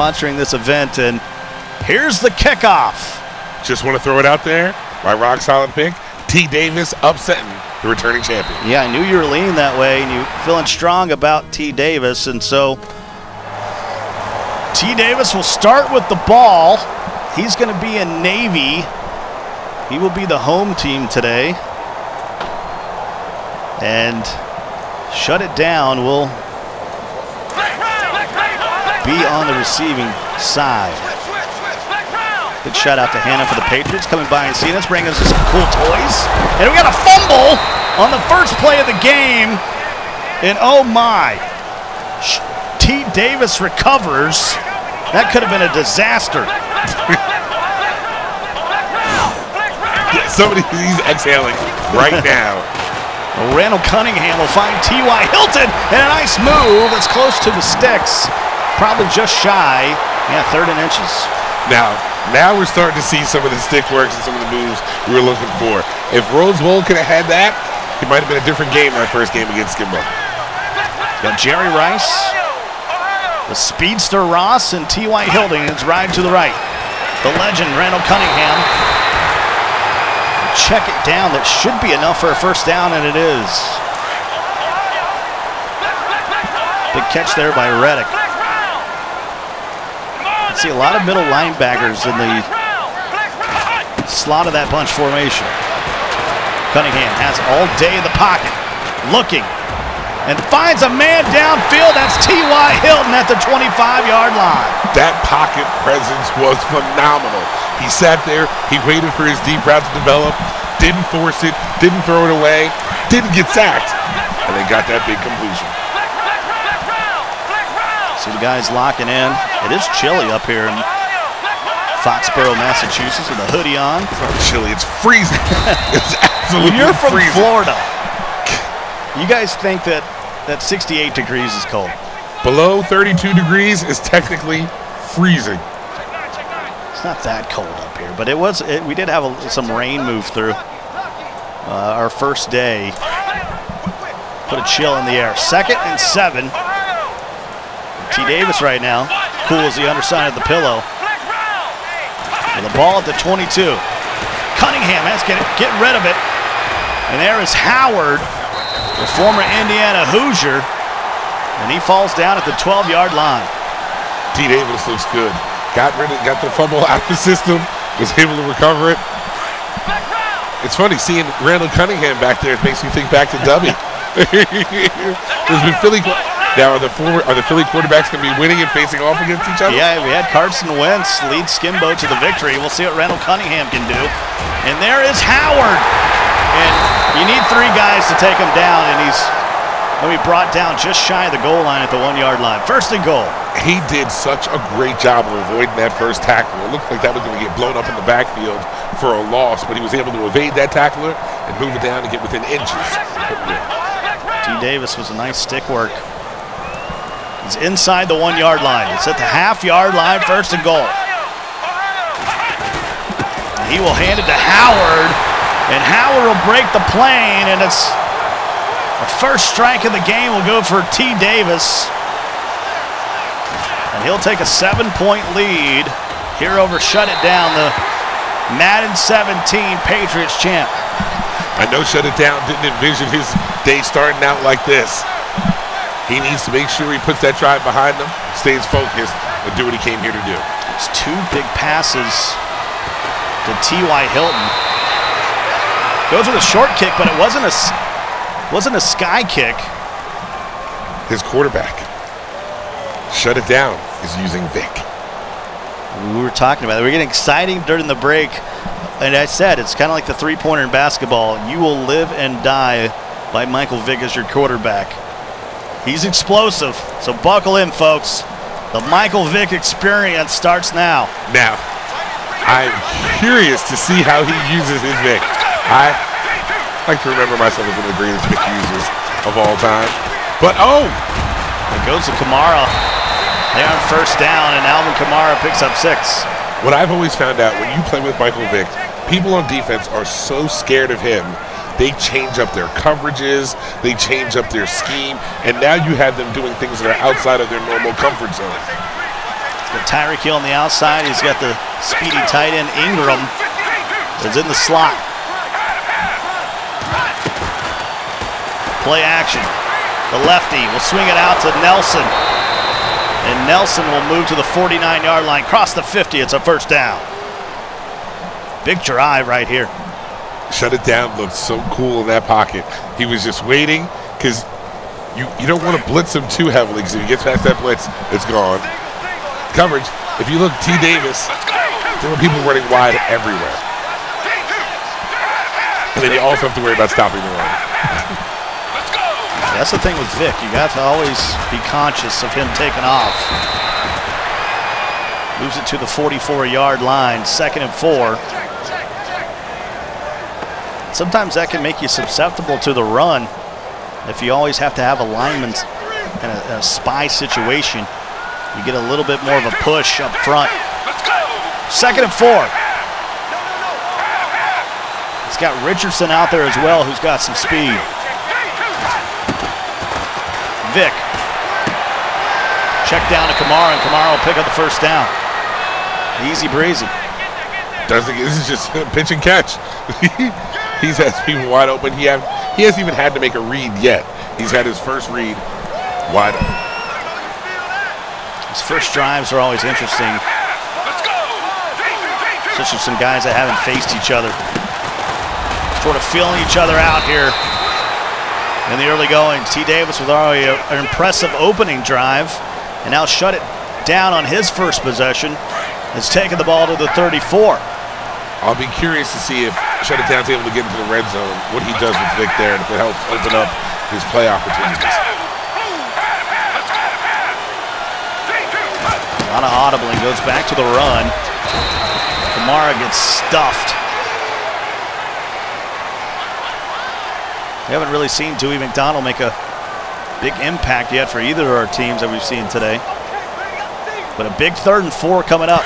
sponsoring this event. And here's the kickoff. Just want to throw it out there. My rock solid pick. T. Davis upsetting the returning champion. Yeah, I knew you were leaning that way and you feeling strong about T. Davis. And so T. Davis will start with the ball. He's going to be in Navy. He will be the home team today. And shut it down will be on the receiving side. Good shout out to Hannah for the Patriots coming by and seeing us, bringing us some cool toys. And we got a fumble on the first play of the game. And oh my, T. Davis recovers. That could have been a disaster. Somebody, he's exhaling right now. Randall Cunningham will find T.Y. Hilton and a nice move. It's close to the sticks. Probably just shy. Yeah, third and inches. Now, now we're starting to see some of the stick works and some of the moves we were looking for. If Rose Bowl could have had that, it might have been a different game that first game against Skimbo. Got Jerry Rice, the speedster Ross, and T.Y. Hilton. It's ride to the right. The legend, Randall Cunningham. Check it down. That should be enough for a first down, and it is. Big catch there by Reddick see a lot of middle linebackers in the slot of that bunch formation. Cunningham has all day in the pocket, looking, and finds a man downfield. That's T.Y. Hilton at the 25-yard line. That pocket presence was phenomenal. He sat there, he waited for his deep route to develop, didn't force it, didn't throw it away, didn't get sacked, and they got that big completion. See the guys locking in. It is chilly up here in Foxborough, Massachusetts with a hoodie on. It's not chilly, it's freezing. it's absolutely You're from freezing. Florida. You guys think that, that 68 degrees is cold. Below 32 degrees is technically freezing. It's not that cold up here, but it was. It, we did have a, some rain move through uh, our first day. Put a chill in the air. Second and seven. Davis right now cools the underside of the pillow. The ball at the 22. Cunningham has to get, get rid of it. And there is Howard, the former Indiana Hoosier. And he falls down at the 12-yard line. T. Davis looks good. Got rid of, got the fumble out of the system, was able to recover it. It's funny seeing Randall Cunningham back there. It makes me think back to Dubby. There's been Philly. Now, are the former, are the Philly quarterbacks going to be winning and facing off against each other? Yeah, we had Carson Wentz lead Skimbo to the victory. We'll see what Randall Cunningham can do. And there is Howard. And you need three guys to take him down, and he's going to be brought down just shy of the goal line at the one-yard line. First and goal. He did such a great job of avoiding that first tackle. It looked like that was going to get blown up in the backfield for a loss, but he was able to evade that tackler and move it down and get within inches. T. Davis was a nice stick work. He's inside the one yard line. It's at the half yard line, first and goal. He will hand it to Howard, and Howard will break the plane, and it's the first strike of the game will go for T. Davis. And he'll take a seven point lead here over Shut It Down, the Madden 17 Patriots champ. I know Shut It Down didn't envision his day starting out like this. He needs to make sure he puts that drive behind him, stays focused, and do what he came here to do. It's two big passes to T.Y. Hilton. Goes with a short kick, but it wasn't a wasn't a sky kick. His quarterback, shut it down, is using Vick. We were talking about it. We are getting exciting during the break. And I said, it's kind of like the three-pointer in basketball. You will live and die by Michael Vick as your quarterback. He's explosive, so buckle in, folks. The Michael Vick experience starts now. Now, I'm curious to see how he uses his Vick. I like to remember myself as one of the greatest Vick users of all time. But oh! It goes to Kamara. They are on first down, and Alvin Kamara picks up six. What I've always found out when you play with Michael Vick, people on defense are so scared of him they change up their coverages, they change up their scheme, and now you have them doing things that are outside of their normal comfort zone. Got Tyreek Hill on the outside. He's got the speedy tight end Engram is in the slot. Play action. The lefty will swing it out to Nelson. And Nelson will move to the 49 yard line, cross the 50. It's a first down. Big drive right here. Shut it down looked so cool in that pocket. He was just waiting because you, you don't want to blitz him too heavily because if he gets past that blitz, it's gone. Coverage. If you look T. Davis, there were people running wide everywhere. And then you also have to worry about stopping the run. That's the thing with Vick. You got to always be conscious of him taking off. Moves it to the 44-yard line, second and four. Sometimes that can make you susceptible to the run if you always have to have a lineman in a, a spy situation. You get a little bit more of a push up front. Second and four. He's got Richardson out there as well, who's got some speed. Vick. Check down to Kamara, and Kamara will pick up the first down. Easy breezy. Doesn't this is just pitch and catch. He's had people wide open. He have he hasn't even had to make a read yet. He's had his first read wide open. His first drives are always interesting. Especially some guys that haven't faced each other. Sort of feeling each other out here in the early going. T. Davis with already an impressive opening drive and now shut it down on his first possession. Has taken the ball to the 34. I'll be curious to see if Shut It Down's able to get into the red zone, what he does with Vick there, and if it helps open up his play opportunities. A lot of audibling goes back to the run. Kamara gets stuffed. We haven't really seen Dewey McDonald make a big impact yet for either of our teams that we've seen today. But a big third and four coming up.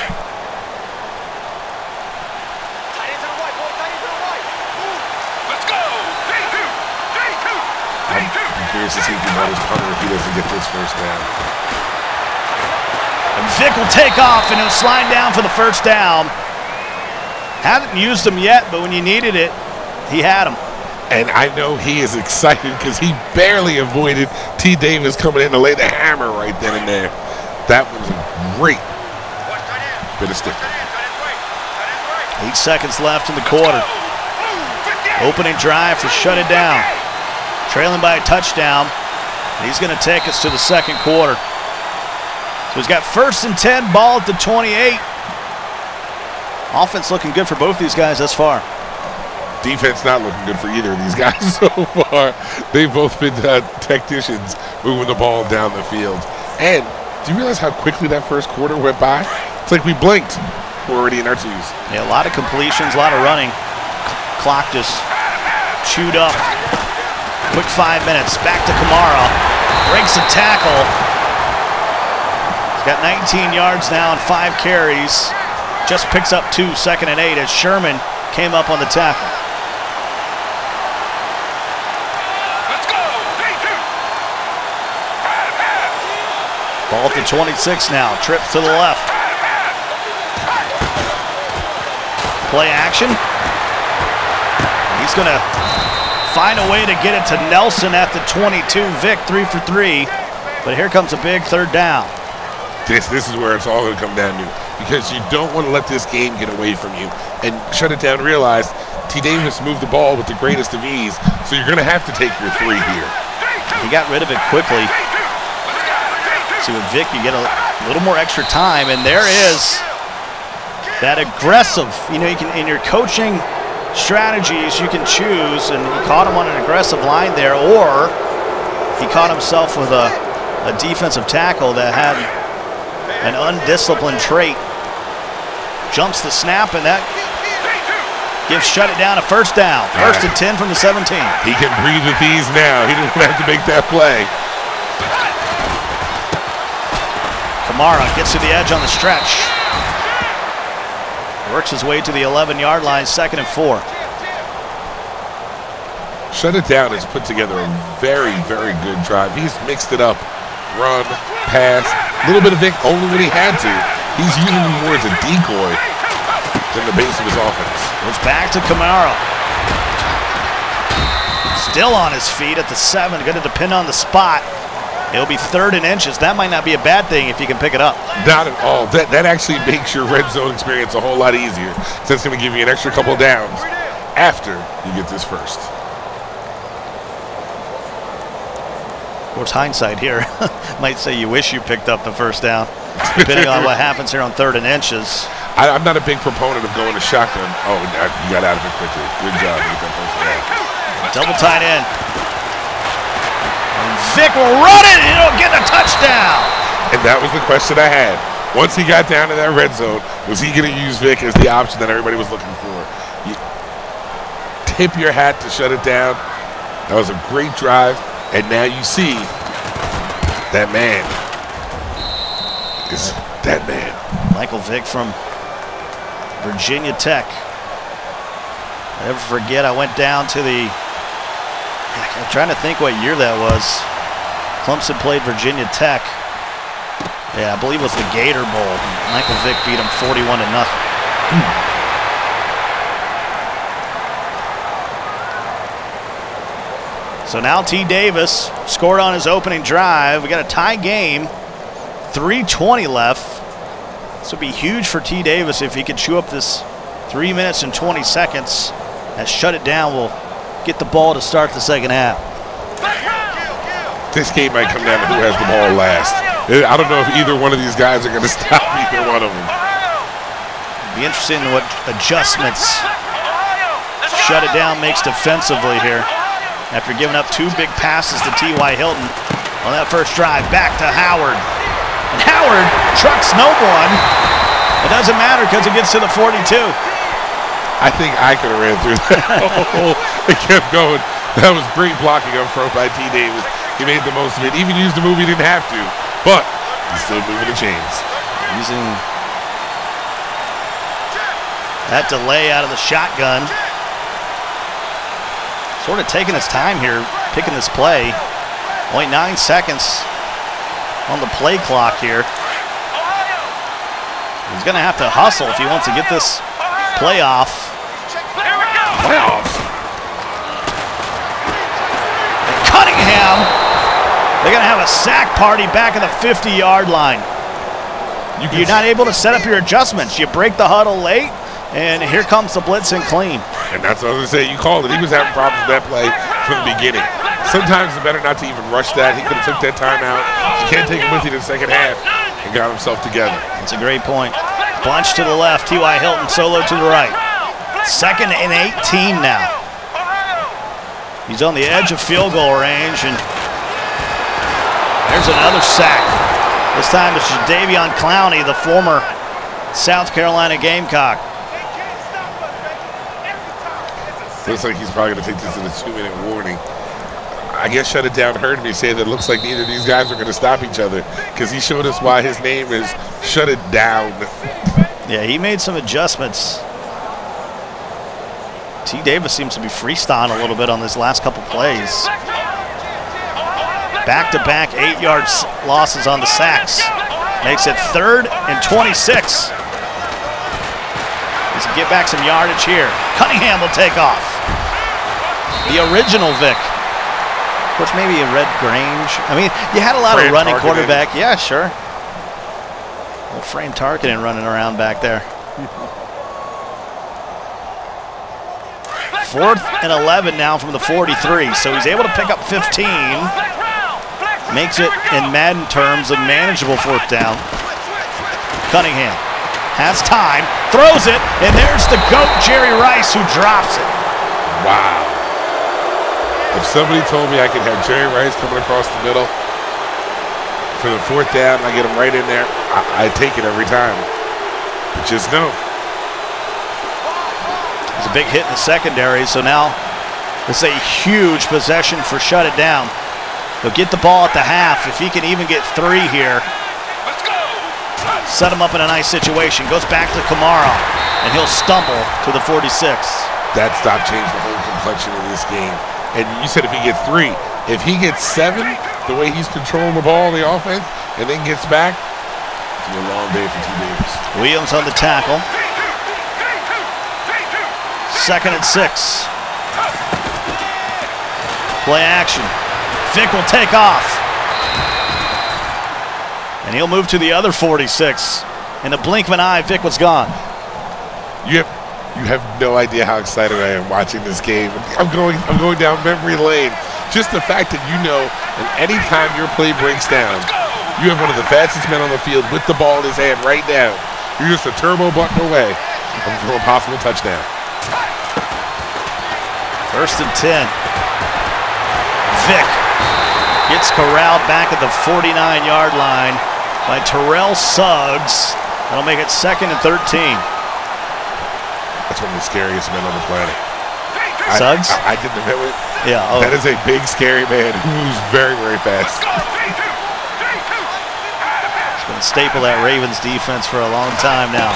I'm curious to see if he might punter if he doesn't get this first down. And Vick will take off and he'll slide down for the first down. Haven't used him yet, but when you needed it, he had him. And I know he is excited because he barely avoided T. Davis coming in to lay the hammer right then and there. That was a great bit of stick. Eight seconds left in the quarter. Opening drive for shut it down. Trailing by a touchdown. He's going to take us to the second quarter. So he's got first and 10, ball at the 28. Offense looking good for both these guys thus far. Defense not looking good for either of these guys so far. They've both been uh, technicians moving the ball down the field. And do you realize how quickly that first quarter went by? It's like we blinked. We're already in our twos. Yeah, a lot of completions, a lot of running. Clock just chewed up. Quick five minutes. Back to Kamara. Breaks a tackle. He's got 19 yards now and five carries. Just picks up two, second and eight as Sherman came up on the tackle. Let's go. Ball at the 26 now. Trips to the left. Play action. He's going to find a way to get it to Nelson at the 22. Vick three for three. But here comes a big third down. This this is where it's all going to come down to because you don't want to let this game get away from you and shut it down. Realize T. Davis moved the ball with the greatest of ease, so you're going to have to take your three here. He got rid of it quickly. See with Vick, you get a little more extra time, and there is that aggressive. You know, you can in your coaching strategies you can choose, and he caught him on an aggressive line there, or he caught himself with a, a defensive tackle that had an undisciplined trait. Jumps the snap, and that gives shut it down a first down. First and 10 from the 17. He can breathe with ease now. He didn't have to make that play. Kamara gets to the edge on the stretch. Works his way to the 11-yard line, second and four. Shut It Down has put together a very, very good drive. He's mixed it up run, pass. A little bit of Vick only when he had to. He's using him more as a decoy than the base of his offense. Goes back to Kamara. Still on his feet at the seven. Going to depend on the spot. It'll be third and inches. That might not be a bad thing if you can pick it up. Not at all. That, that actually makes your red zone experience a whole lot easier. So it's going to give you an extra couple downs after you get this first. Of course, hindsight here might say you wish you picked up the first down, depending on what happens here on third and inches. I, am not a big proponent of going to shotgun. Oh, you got out of it quickly. Good job. Double tight end. And Vick will run it, and he'll get a touchdown. And that was the question I had. Once he got down to that red zone, was he going to use Vick as the option that everybody was looking for? You tip your hat to shut it down. That was a great drive. And now you see that man is that man. Michael Vick from Virginia Tech. I never forget, I went down to the, I'm trying to think what year that was. Clemson played Virginia Tech. Yeah, I believe it was the Gator Bowl. Michael Vick beat him 41 to nothing. So now T. Davis scored on his opening drive. We got a tie game, 320 left. This would be huge for T. Davis if he could chew up this three minutes and 20 seconds and shut it down. We'll get the ball to start the second half. This game might come down to who has the ball last. Eh, I don't know if either one of these guys are going to stop either one of them. Be interesting what adjustments shut it down makes defensively here after giving up two big passes to T.Y. Hilton on that first drive. Back to Howard. And Howard trucks no one. It doesn't matter because it gets to the 42. I think I could have ran through that. it kept going. That was great blocking up front by T. Davis. He made the most of it. Even used the move he didn't have to. But he's still moving the chains. Using that delay out of the shotgun sort of taking his time here, picking this play. Only nine seconds on the play clock here. He's going to have to hustle if he wants to get this playoff. Playoffs. Cunningham. They're going to have a sack party back at the 50-yard line. You You're not able to set up your adjustments. You break the huddle late, and here comes the blitz and clean. And that's what I was going to say. You called it. He was having problems with that play from the beginning. Sometimes it's better not to even rush that. He could have took that timeout. You can't take it with you in the second half and got himself together. That's a great point. Bunch to the left. T.Y. Hilton solo to the right. Second and 18 now. He's on the edge of field goal range, and there's another sack. This time it's Davion Clowney, the former South Carolina Gamecock. Looks like he's probably going to take this in a two-minute warning. I guess shut it down heard me say that it looks like neither of these guys are going to stop each other because he showed us why his name is Shut It Down. Yeah, he made some adjustments. T. Davis seems to be freestyling a little bit on this last couple plays. Back-to-back -back eight yard losses on the sacks. Makes it third and 26 get back some yardage here. Cunningham will take off. The original Vick. Which course, maybe a Red Grange. I mean, you had a lot Fran of running Tarkenton. quarterback. Yeah, sure. Well, Fran Tarkenton running around back there. Fourth and 11 now from the 43. So he's able to pick up 15. Makes it, in Madden terms, a manageable fourth down. Cunningham has time, throws it, and there's the GOAT, Jerry Rice, who drops it. Wow. If somebody told me I could have Jerry Rice coming across the middle for the fourth down, I get him right in there, I, I take it every time. But just know. It's a big hit in the secondary, so now it's a huge possession for shut it down. He'll get the ball at the half. If he can even get three here, set him up in a nice situation. Goes back to Kamara, and he'll stumble to the 46. That stop changed the whole complexion of this game. And you said if he gets three, if he gets seven, the way he's controlling the ball the offense, and then gets back, it's a long day for T. Davis. Williams on the tackle. Second and six. Play action. Vick will take off. And he'll move to the other 46. In a blink of an eye, Vick was gone. You have you have no idea how excited I am watching this game. I'm going I'm going down memory lane. Just the fact that you know, and anytime your play breaks down, you have one of the fastest men on the field with the ball in his hand right now. You're just a turbo button away from a possible touchdown. First and 10. Vick gets corralled back at the 49-yard line by Terrell Suggs. That'll make it second and 13. That's one of the scariest men on the planet. Suggs? I, I, I didn't know it. Yeah. Oh. That is a big, scary man who moves very, very fast. It's been a staple that Ravens defense for a long time now.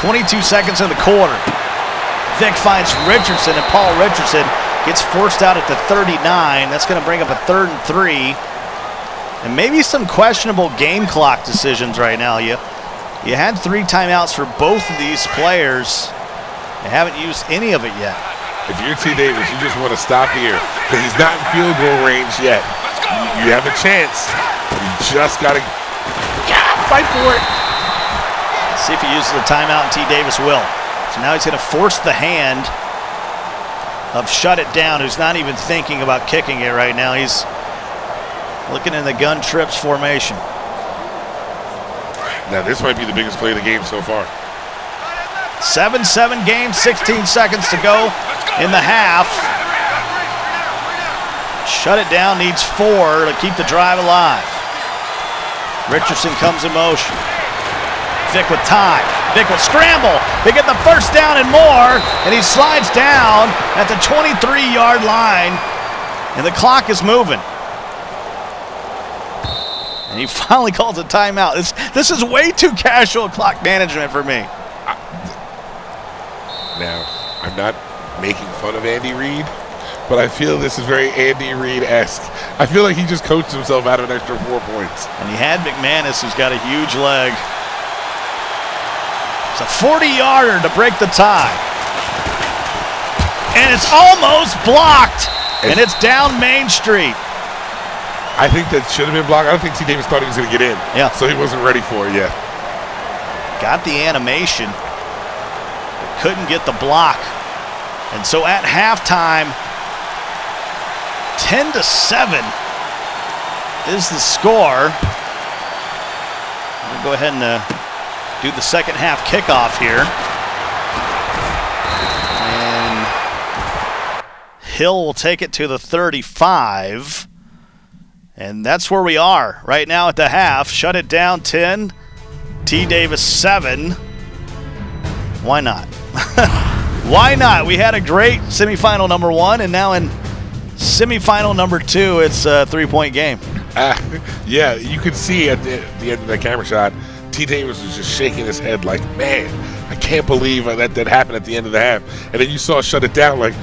22 seconds in the quarter. Vick finds Richardson, and Paul Richardson gets forced out at the 39. That's going to bring up a third and three. And maybe some questionable game clock decisions right now. You, you had three timeouts for both of these players. They haven't used any of it yet. If you're T. Davis, you just want to stop here because he's not in field goal range yet. You, you have a chance. You just got to yeah, fight for it. Let's see if he uses the timeout, and T. Davis will. So now he's going to force the hand of shut it down, who's not even thinking about kicking it right now. He's looking in the gun trips formation. Now, this might be the biggest play of the game so far. 7-7 game, 16 seconds to go in the half. Shut it down, needs four to keep the drive alive. Richardson comes in motion. Vick with time. Vick will scramble. They get the first down and more, and he slides down at the 23-yard line, and the clock is moving. And he finally calls a timeout. This, this is way too casual clock management for me. Now, I'm not making fun of Andy Reid, but I feel this is very Andy Reid-esque. I feel like he just coached himself out of an extra four points. And he had McManus, who's got a huge leg. It's a 40-yarder to break the tie. And it's almost blocked, and it's down Main Street. I think that should have been blocked. I don't think T. Davis thought he was going to get in. Yeah. So he wasn't ready for it yet. Got the animation, but couldn't get the block. And so at halftime, 10 to 7 is the score. We'll go ahead and uh, do the second half kickoff here. And Hill will take it to the 35. And that's where we are right now at the half. Shut it down 10. T. Davis 7. Why not? Why not? We had a great semifinal number one, and now in semifinal number two, it's a three point game. Uh, yeah, you can see at the, the end of the camera shot, T. Davis was just shaking his head like, man, I can't believe that that happened at the end of the half. And then you saw shut it down like,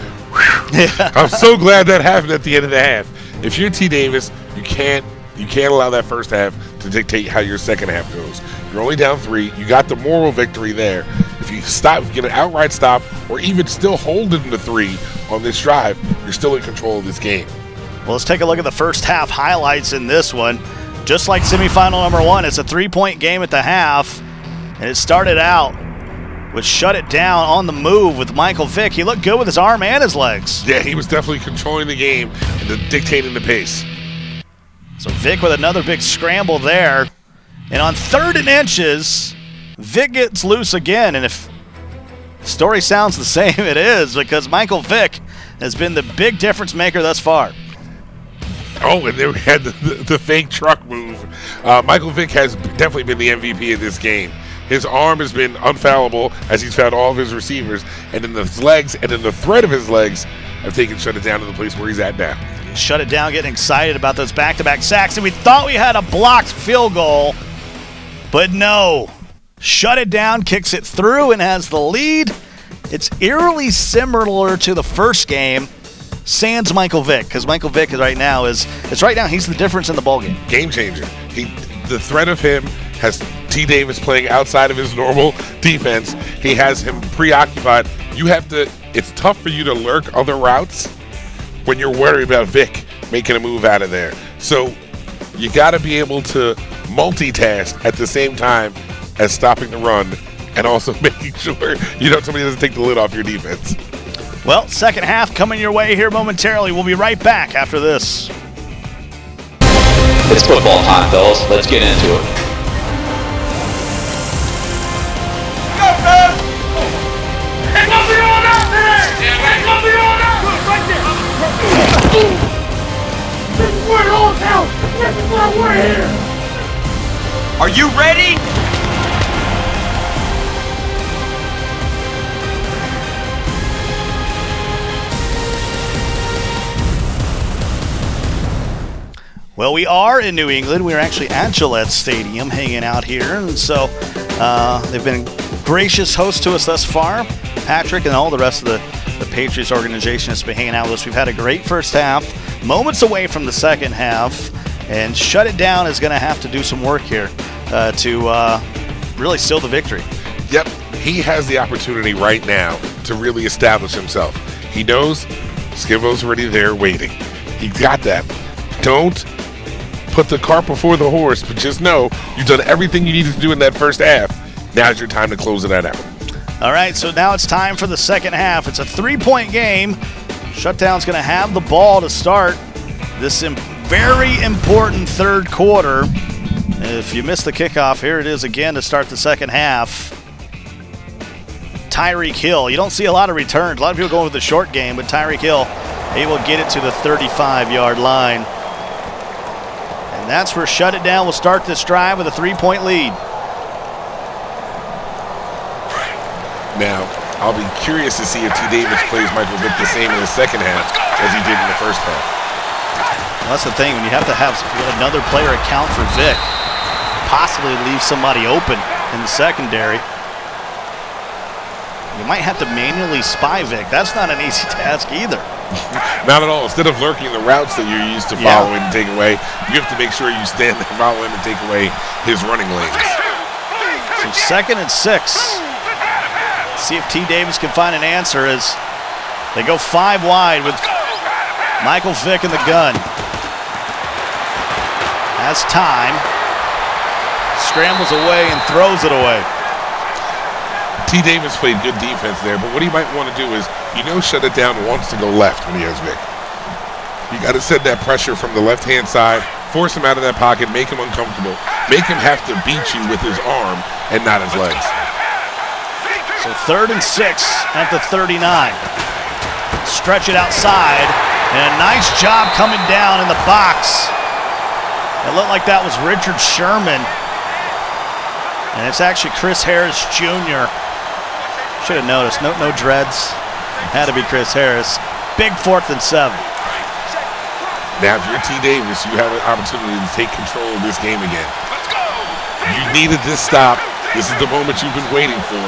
yeah. I'm so glad that happened at the end of the half. If you're T. Davis, you can't you can't allow that first half to dictate how your second half goes. You're only down three. You got the moral victory there. If you stop, if you get an outright stop, or even still hold it to three on this drive, you're still in control of this game. Well, let's take a look at the first half highlights in this one. Just like semifinal number one, it's a three-point game at the half, and it started out with shut it down on the move with Michael Vick. He looked good with his arm and his legs. Yeah, he was definitely controlling the game and dictating the pace. So Vick with another big scramble there. And on third and inches, Vick gets loose again. And if story sounds the same, it is because Michael Vick has been the big difference maker thus far. Oh, and then we had the, the, the fake truck move. Uh, Michael Vick has definitely been the MVP of this game. His arm has been unfallible as he's found all of his receivers, and then his legs and then the threat of his legs have taken shut it down to the place where he's at now shut it down, getting excited about those back to back sacks. And we thought we had a blocked field goal, but no. Shut it down, kicks it through, and has the lead. It's eerily similar to the first game. Sans Michael Vick, because Michael Vick right now is it's right now he's the difference in the ballgame. Game Game changer. He, the threat of him has T. Davis playing outside of his normal defense. He has him preoccupied. You have to. It's tough for you to lurk other routes when you're worried about Vick making a move out of there. So you got to be able to multitask at the same time as stopping the run and also making sure you know somebody doesn't take the lid off your defense. Well, second half coming your way here momentarily. We'll be right back after this. It's football time, fellas. Let's get into it. This is where it all counts. This is why we're here. Are you ready? Well, we are in New England. We're actually at Gillette Stadium hanging out here. And so uh, they've been gracious hosts to us thus far. Patrick and all the rest of the, the Patriots organization has been hanging out with us. We've had a great first half, moments away from the second half, and shut it down is going to have to do some work here uh, to uh, really seal the victory. Yep, he has the opportunity right now to really establish himself. He knows Skimbo's already there waiting. He got that. Don't put the cart before the horse, but just know you've done everything you needed to do in that first half. Now's your time to close it out. All right, so now it's time for the second half. It's a three point game. Shutdown's going to have the ball to start this very important third quarter. If you missed the kickoff, here it is again to start the second half. Tyreek Hill. You don't see a lot of returns. A lot of people going with the short game, but Tyreek Hill able to get it to the 35 yard line. That's where Shut It Down will start this drive with a three point lead. Now, I'll be curious to see if T. Davis plays Michael Vick the same in the second half as he did in the first half. Well, that's the thing. When you have to have another player account for Vick, possibly leave somebody open in the secondary. You might have to manually spy Vick. That's not an easy task either. Not at all. Instead of lurking the routes that you're used to Yeah. following and take away, you have to make sure you stand there, follow him, and take away his running lanes. So second and six. See if T. Davis can find an answer as they go five wide with Michael Vick in the gun. Has time. Scrambles away and throws it away. T. Davis played good defense there, but what he might want to do is, you know, shut it down wants to go left when he has Vick. You got to set that pressure from the left hand side, force him out of that pocket, make him uncomfortable, make him have to beat you with his arm and not his legs. So third and six at the 39. Stretch it outside, and a nice job coming down in the box. It looked like that was Richard Sherman. And it's actually Chris Harris Jr. Should have noticed. No, no dreads. Had to be Chris Harris. Big fourth and seven. Now, if you're T. Davis, you have an opportunity to take control of this game again. You needed this stop. This is the moment you've been waiting for.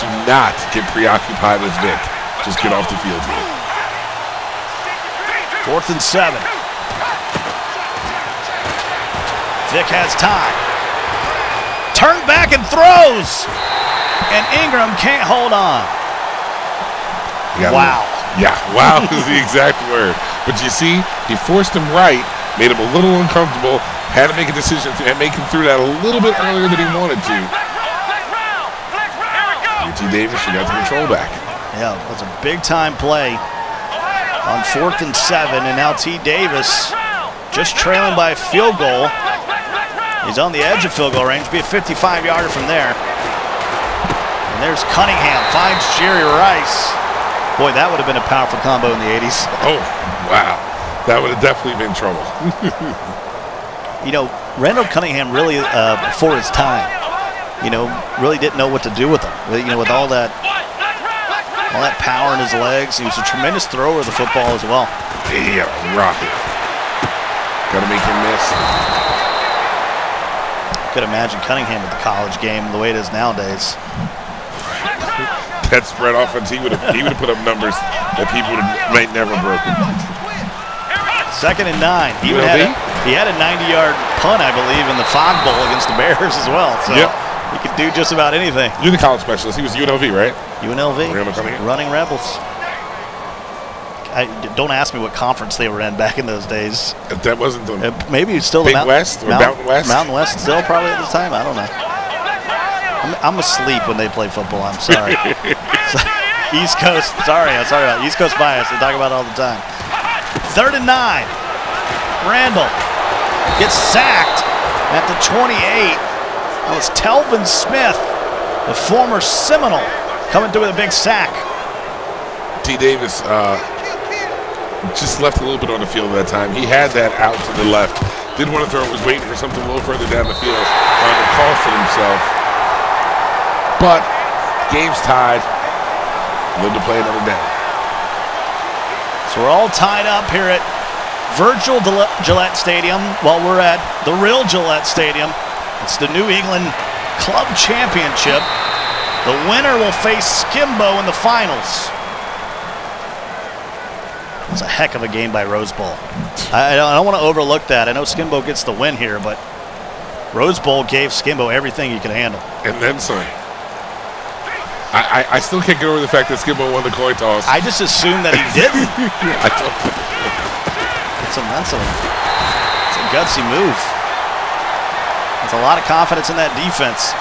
Do not get preoccupied with Vick. Just get off the field here. Fourth and seven. Vick has time. Turn back and throws. And Engram can't hold on. Gotta- Wow. Yeah, wow is the exact word. But you see, he forced him right, made him a little uncomfortable, had to make a decision and make him through that a little bit earlier than he wanted to. T. Davis, you got the control back. Yeah, that's a big time play on fourth and seven. And now T. Davis just trailing by a field goal. He's on the edge of field goal range. Be a 55 yarder from there. And there's Cunningham. Finds Jerry Rice. Boy, that would have been a powerful combo in the 80s. Oh, wow. That would have definitely been trouble. You know, Randall Cunningham really, uh, before his time, you know, really didn't know what to do with him. You know, with all that, all that power in his legs, he was a tremendous thrower of the football as well. Yeah, rocket. Got to make him miss. Could imagine Cunningham at the college game the way it is nowadays. That spread offense, he would have he would have put up numbers that people would have might never broken. Second and nine. He had a, he had a 90-yard punt, I believe, in the Fog Bowl against the Bears as well. So Yep. he could do just about anything. You're the college specialist. He was UNLV, right? UNLV, running Rebels. I, don't ask me what conference they were in back in those days. If that wasn't the Uh, maybe still Big the Mount- West or Mount- Mountain West? Mountain West still probably at the time. I don't know. I'm, I'm asleep when they play football. I'm sorry. East Coast. Sorry, I'm sorry about East Coast bias. They talk about it all the time. Third and nine. Randall gets sacked at the 28. It was Telvin Smith, the former Seminole, coming through with a big sack. T. Davis uh, just left a little bit on the field at that time. He had that out to the left. Didn't want to throw it. Was waiting for something a little further down the field. Trying to cost it himself. But game's tied. Live to play another day. So we're all tied up here at virtual Gillette Gillette Stadium while we're at the real Gillette Stadium. It's the New England Club Championship. The winner will face Skimbo in the finals. It's a heck of a game by Rose Bowl. I, I don't, I don't want to overlook that. I know Skimbo gets the win here, but Rose Bowl gave Skimbo everything he could handle. And then some. I, I, I still can't get over the fact that Skimbo won the coin toss. I just assumed that he didn't. I don't, That's a, that's a, that's a gutsy move. There's a lot of confidence in that defense.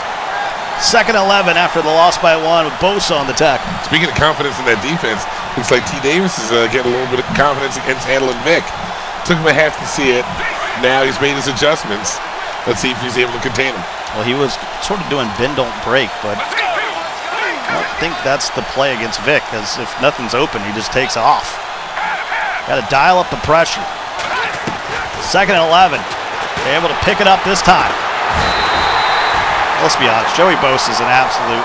Second 11 after the loss by one with Bosa on the tackle. speaking of confidence in that defense, looks like T. Davis is uh, getting a little bit of confidence against handling Vick. Took him a half to see it. Now he's made his adjustments. Let's see if he's able to contain him. Well, he was sort of doing bend don't break, but think that's the play against Vick, because if nothing's open, he just takes off. Got to dial up the pressure. Second and 11. They're able to pick it up this time. Let's be honest, Joey Bosa is an absolute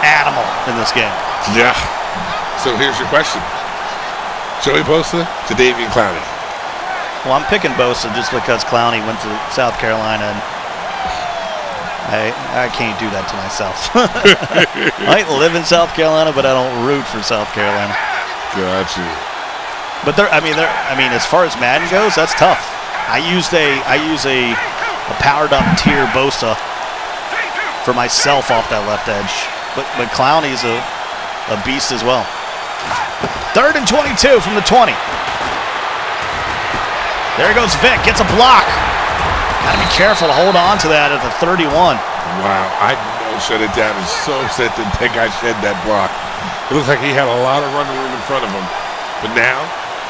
animal in this game. Yeah. So here's your question. Joey Bosa to Davian Clowney. Well, I'm picking Bosa just because Clowney went to South Carolina, and I I can't do that to myself. I live in South Carolina, but I don't root for South Carolina. Gotcha. But there, I mean, there, I mean, as far as Madden goes, that's tough. I used a I use a, a powered up tier Bosa for myself off that left edge, but but Clowney's a a beast as well. Third and 22 from the 20. There goes Vick, gets a block. Got to be careful to hold on to that at the 31. Wow. I know shut it down. Is so upset to think I shed that block. It looks like he had a lot of running room in front of him. But now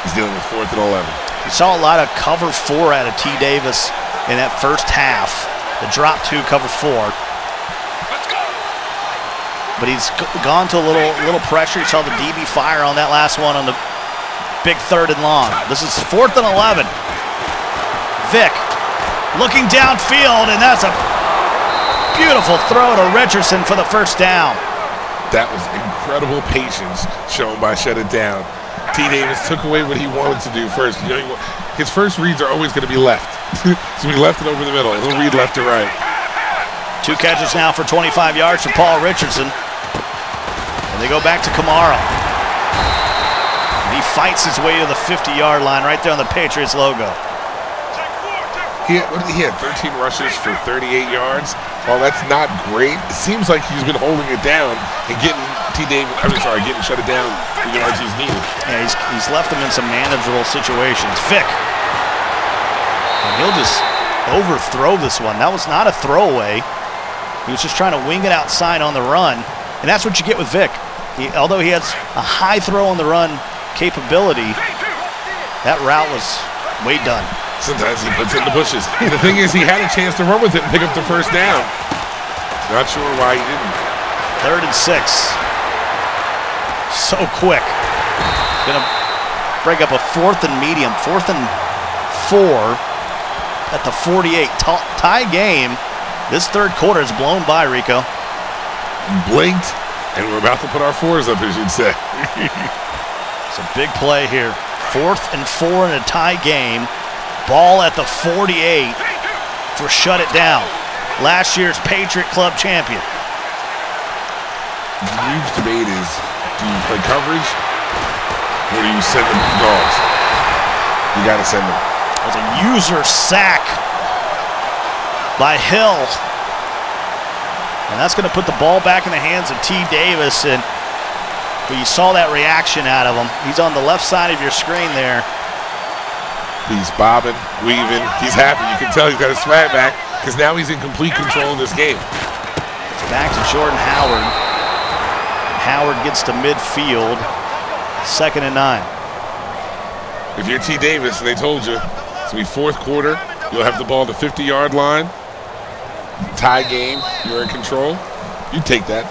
he's dealing with fourth and 11. You saw a lot of cover four out of T. Davis in that first half. The drop two, cover four. But he's gone to a little little pressure. You saw the DB fire on that last one on the big third and long. This is fourth and 11. Vick looking downfield, and that's a beautiful throw to Richardson for the first down. That was incredible patience shown by Shut It Down. T. Davis took away what he wanted to do first. You know, his first reads are always going to be left. so he left it over the middle. He'll read left to right. Two catches now for 25 yards for Paul Richardson. And they go back to Kamara. And he fights his way to the 50-yard line right there on the Patriots logo. He had, what did he had 13 rushes for 38 yards. While that's not great, it seems like he's been holding it down and getting T. Davis. I'm sorry, getting shut it down the yards he's needed. Yeah, he's, he's left them in some manageable situations. Vick. And he'll just overthrow this one. That was not a throwaway. He was just trying to wing it outside on the run. And that's what you get with Vick. He, although he has a high throw on the run capability, that route was way done. Sometimes he puts it in the bushes. the thing is, he had a chance to run with it and pick up the first down. Not sure why he didn't. Third and six. So quick. Gonna break up a fourth and medium, fourth and four at the 48. Ta- tie game. This third quarter is blown by, Rico. Blinked, and we're about to put our fours up, as you'd say. It's a big play here. Fourth and four in a tie game. Ball at the 48 for shut it down. Last year's Patriot Club champion. the huge debate is, do you play coverage or do you send them dogs? You got to send them. There's a user sack by Hill. And that's going to put the ball back in the hands of T. Davis. And but you saw that reaction out of him. He's on the left side of your screen there. He's bobbing, weaving. He's happy. You can tell he's got his swag back because now he's in complete control of this game. It's back to Jordan Howard. Howard gets to midfield. Second and nine. If you're T. Davis and they told you it's going to be fourth quarter, you'll have the ball at the 50 yard line, tie game, you're in control, you take that.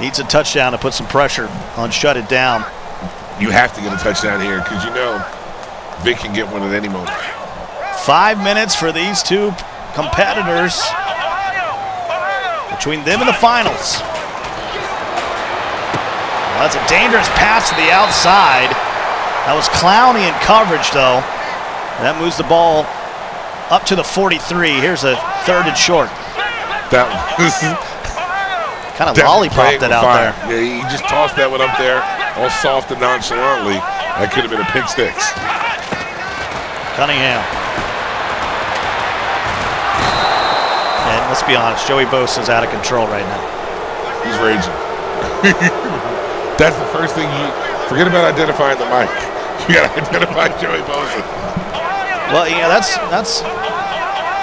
Needs a touchdown to put some pressure on shut it down. You have to get a touchdown here because you know Vick can get one at any moment. Five minutes for these two competitors between them and the finals. Well, that's a dangerous pass to the outside. That was Clowney in coverage, though. That moves the ball up to the 43. Here's a third and short. That was kind of lollipopped it out fire. there. Yeah, he just tossed that one up there, all soft and nonchalantly. That could have been a pick six. Cunningham. And let's be honest, Joey Bosa's out of control right now. He's raging. That's the first thing you forget about identifying the mic. You gotta identify Joey Bosa. Well, yeah, that's that's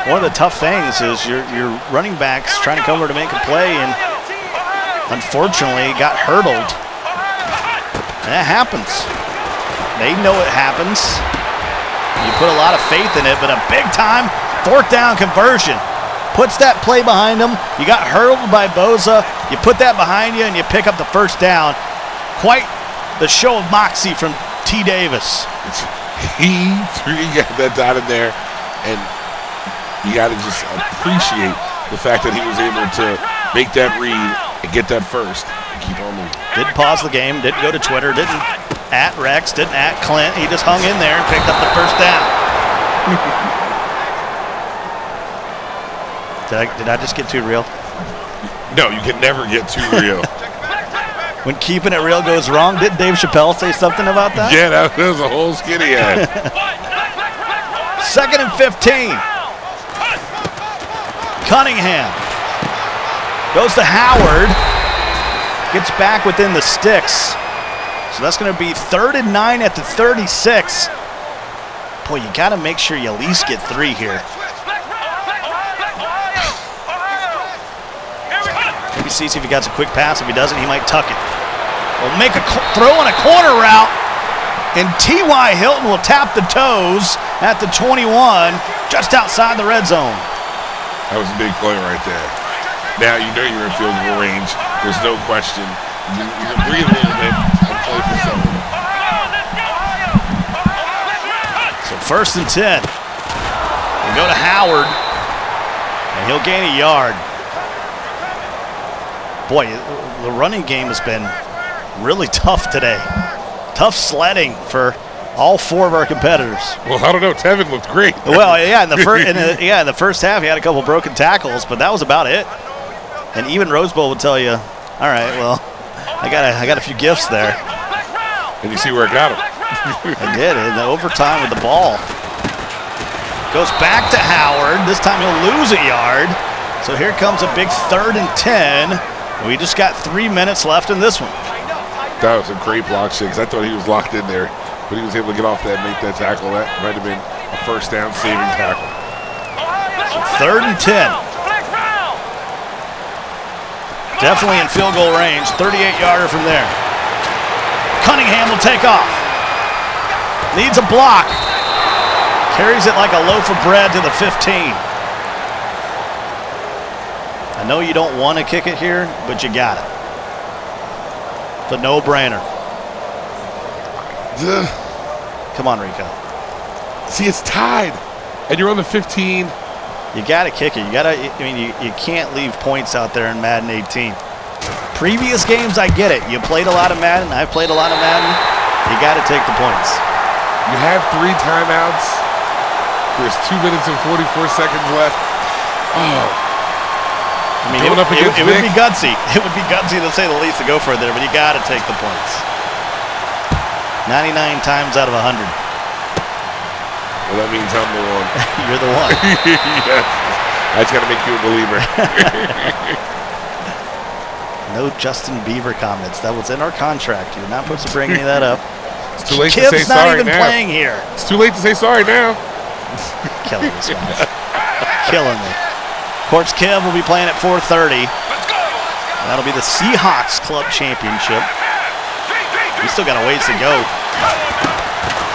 one of the tough things is your your running backs trying to come over to make a play and unfortunately got hurdled. And that happens. They know it happens. You put a lot of faith in it, but a big time fourth down conversion puts that play behind them. You got hurdled by Bosa. You put that behind you and you pick up the first down. Quite the show of moxie from T. Davis. He threw got that dot in there, and you got to just appreciate the fact that he was able to make that read and get that first and keep on moving. Didn't pause the game, didn't go to Twitter, didn't at Rex, didn't at Clint. He just hung in there and picked up the first down. did, I, did I just get too real? No, you can never get too real. When keeping it real goes wrong, didn't Dave Chappelle say something about that? yeah, that, that was a whole skinny ass. Second and 15. Cunningham goes to Howard. Gets back within the sticks. So that's going to be third and nine at the 36. Boy, you got to make sure you at least get three here. Maybe sees if he got a quick pass. If he doesn't, he might tuck it. Will make a throw on a corner route. And T.Y. Hilton will tap the toes at the 21, just outside the red zone. That was a big play right there. Now you know you're in field goal range. There's no question. You, you can breathe a little bit and play for something. So first and 10. We go to Howard, and he'll gain a yard. Boy, the running game has been really tough today. Tough sledding for all four of our competitors. Well, I don't know. Tevin looked great. Well, yeah, in the first, yeah, in the first half, he had a couple broken tackles, but that was about it. And even Rose Bowl would tell you, all right, well, I got a, I got a few gifts there. And you see where it got him. I did in the overtime with the ball. Goes back to Howard. This time he'll lose a yard. So here comes a big third and 10. We just got three minutes left in this one. That was a great block shake. I thought he was locked in there, but he was able to get off that and make that tackle. That might have been a first down saving tackle. Third and 10. Definitely in field goal range. 38 yarder from there. Cunningham will take off. Needs a block. Carries it like a loaf of bread to the 15. I know you don't want to kick it here, but you got it. The no-brainer. Come on, Rico. See, it's tied, and you're on the 15. You got to kick it. You got to. I mean, you, you can't leave points out there in Madden 18. Previous games, I get it. You played a lot of Madden. I've played a lot of Madden. You got to take the points. You have three timeouts. There's two minutes and 44 seconds left. Oh, I mean, Going it, up against it would be gutsy. It would be gutsy to say the least to go for it there, but you got to take the points. 99 times out of 100, Well, that means I'm the one. you're the one. yes. I just got to make you a believer. No Justin Bieber comments. That was in our contract. You're not supposed to bring any of that up. It's too late Kiv's to say sorry. Kim's not even now. playing here. It's too late to say sorry now. Killing this one. Killing me. Of course, Kiv will be playing at 4:30. That'll be the Seahawks Club Championship. We still got a ways to go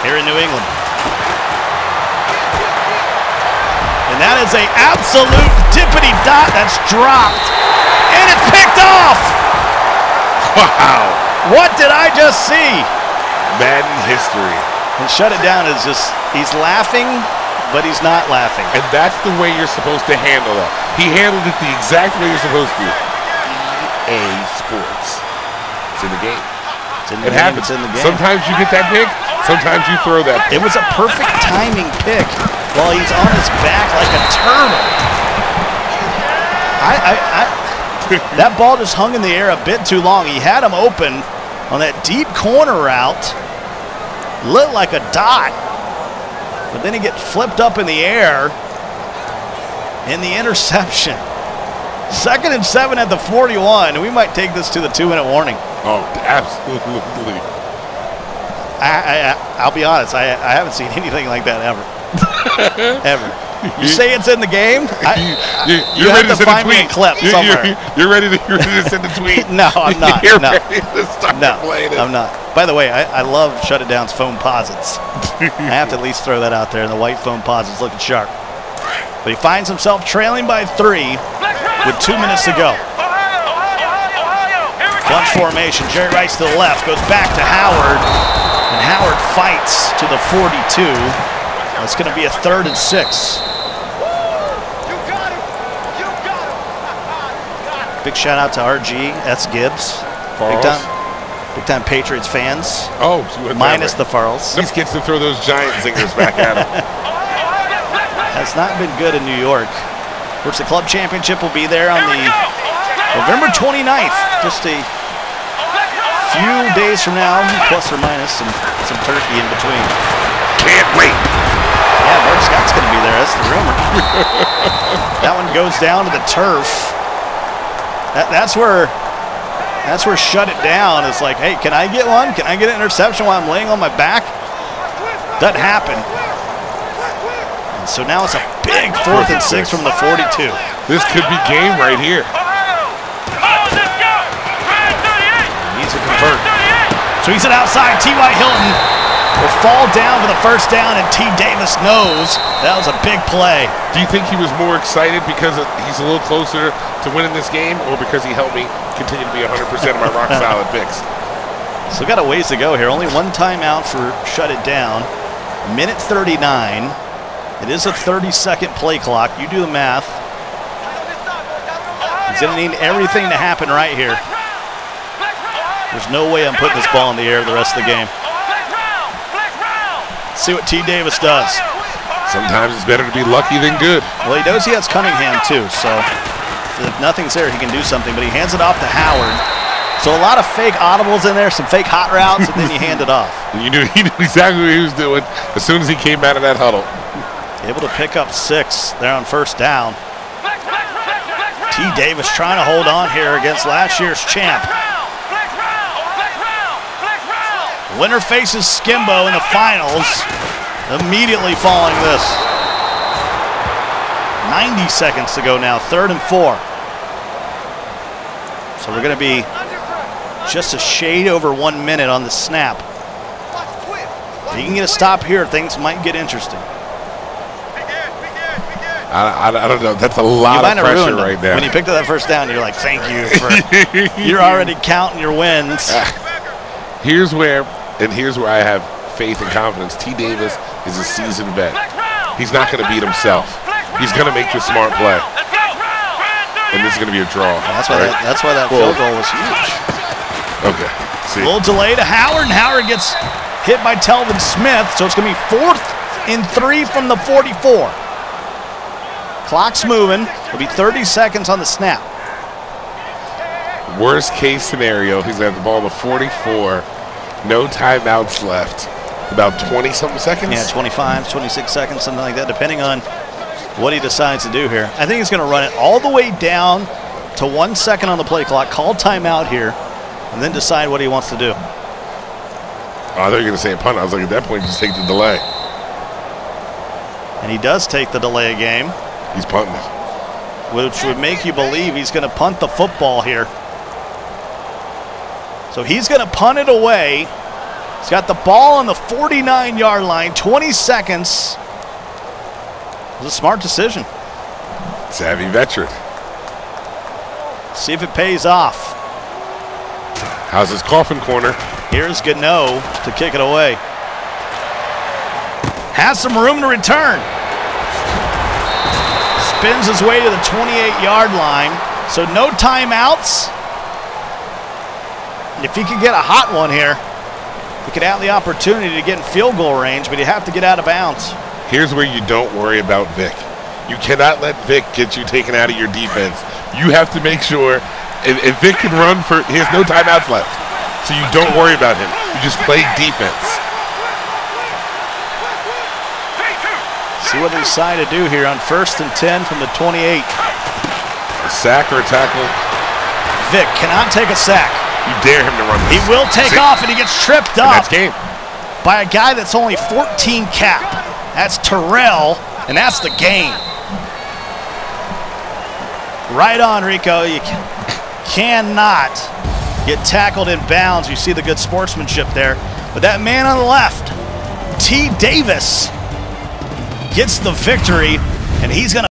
here in New England. And that is a absolute dippity dot that's dropped. And it's picked off. Wow. What did I just see? Madden history. And shut it down is just he's laughing, but he's not laughing. And that's the way you're supposed to handle that. He handled it the exact way you're supposed to. EA Sports. It's in the game. It's in the It game, happens. In the game. Sometimes you get that pick. Sometimes you throw that pick. It was a perfect timing pick while he's on his back like a turtle. I, I, I that ball just hung in the air a bit too long. He had him open on that deep corner route. Lit like a dot. But then he gets flipped up in the air. And the interception. Second and seven at the 41. We might take this to the two-minute warning. Oh, absolutely. I, I- I'll be honest. I, I haven't seen anything like that ever. ever. You say it's in the game? I, You, you you're have ready to send find me a clip You- you're, somewhere. You're, ready to, you're ready to send a tweet. No, I'm not. You're No. ready to start no, playing it. I'm not. By the way, I, I love Shut It Down's Foamposites. I have to at least throw that out there. And the white Foamposites looking sharp. But he finds himself trailing by three with two minutes to go. Bunch formation. Jerry Rice to the left. Goes back to Howard. And Howard fights to the 42. It's going to be a third and six. Big shout out to RG S. Gibbs. Big Farls. time, big time Patriots fans. Oh, Minus the Farls. These kids to throw those giant zingers back at him. Has not been good in New York. Of course, the club championship will be there on the November 29th. Just a few days from now, plus or minus some, some turkey in between. Can't wait. Yeah, Bart Scott's going to be there. That's the rumor. that one goes down to the turf. That, that's where that's where shut it down. It's like, hey, can I get one? Can I get an interception while I'm laying on my back? Doesn't happen. And so now it's a big fourth and six from the 42. This could be game right here. Needs to convert. So he's it outside. T.Y. Hilton will fall down for the first down, and T. Davis knows that was a big play. Do you think he was more excited because he's a little closer to winning this game or because he helped me continue to be 100% of my rock solid picks? So got a ways to go here. Only one timeout for shut it down. Minute 39. It is a 30 second play clock. You do the math. He's going to need everything to happen right here. There's no way I'm putting this ball in the air the rest of the game. See what T. Davis does. Sometimes it's better to be lucky than good. Well, he knows he has Cunningham too, so if nothing's there, he can do something. But he hands it off to Howard. So a lot of fake audibles in there, some fake hot routes, and then you hand it off. You knew he knew exactly what he was doing as soon as he came out of that huddle. Able to pick up six there on first down. T. Davis trying to hold on here against last year's champ. Winner faces Skimbo in the finals, immediately following this. 90 seconds to go now, third and four. So we're going to be just a shade over one minute on the snap. If you can get a stop here, things might get interesting. I, I, I don't know. That's a lot of pressure right now. When you picked up that first down, you're like, thank you for. you're already counting your wins. here's where, and here's where I have faith and confidence. T. Davis is a seasoned vet. He's not going to beat himself. He's going to make the smart play, and this is going to be a draw. That's why. right? That, that's why that field goal was huge. Okay. See, A little delay to Howard, and Howard gets hit by Telvin Smith, so it's going to be fourth and three from the 44. Clock's moving. It'll be 30 seconds on the snap. Worst case scenario, he's at the ball the 44. No timeouts left. About 20 something seconds. Yeah, 25, 26 seconds, something like that, depending on what he decides to do here. I think he's going to run it all the way down to one second on the play clock, call timeout here, and then decide what he wants to do. Oh, I thought you were going to say a punt. I was like, at that point, just take the delay. And he does take the delay game, He's punting which would make you believe he's going to punt the football here. So he's going to punt it away. He's got the ball on the 49 yard line, 20 seconds. It was a smart decision. Savvy veteran. See if it pays off. How's his coffin corner? Here's Gano to kick it away. Has some room to return. Spins his way to the 28 yard line. So no timeouts. If he could get a hot one here, he could have the opportunity to get in field goal range, but he'd have to get out of bounds. Here's where you don't worry about Vick. You cannot let Vick get you taken out of your defense. You have to make sure if, if Vick can run for he has no timeouts left. So you don't worry about him. You just play defense. See what they decide to do here on first and 10 from the 28. A sack or a tackle. Vick cannot take a sack. You dare him to run He will take See? off and he gets tripped And up. that's game. by a guy that's only 14 cap. That's Terrell, and that's the game. Right on, Rico. You ca- cannot get tackled in bounds. You see the good sportsmanship there. But that man on the left, T. Davis, gets the victory, and he's going to